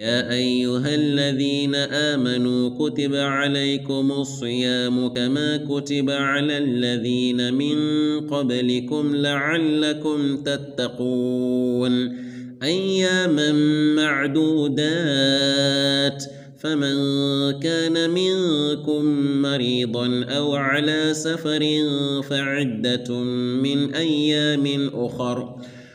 يا أيها الذين آمنوا كتب عليكم الصيام كما كتب على الذين من قبلكم لعلكم تتقون. أياما معدودات. فمن كان منكم مريضا أو على سفر فعدة من أيام أخر.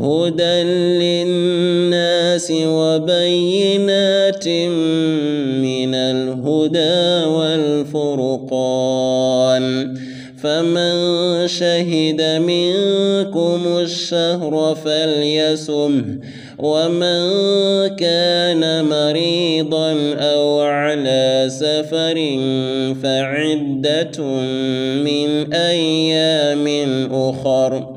هدى للناس وبينات من الهدى والفرقان. فمن شهد منكم الشهر فليسمه ومن كان مريضا أو على سفر فعدة من أيام أخر.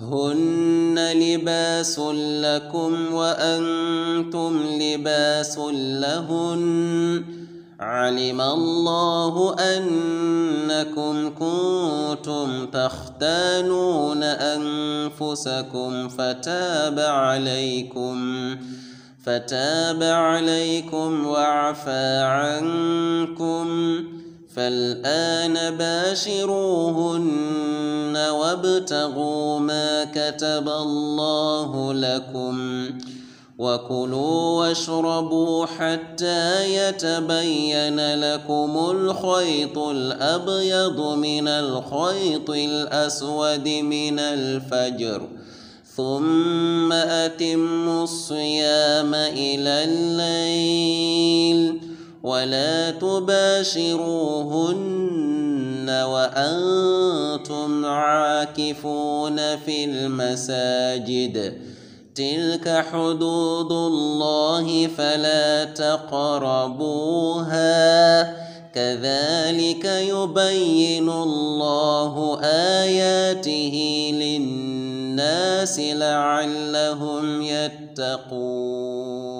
هن لباس لكم وأنتم لباس لهن. علم الله أنكم كنتم تختانون أنفسكم فتاب عليكم فتاب عليكم وعفى عنكم. فالآن باشروهن وابتغوا ما كتب الله لكم وكلوا واشربوا حتى يتبين لكم الخيط الأبيض من الخيط الأسود من الفجر ثم أتموا الصيام إلى الليل. ولا تباشروهن وأنتم عاكفون في المساجد. تلك حدود الله فلا تقربوها. كذلك يبين الله آياته للناس لعلهم يتقون.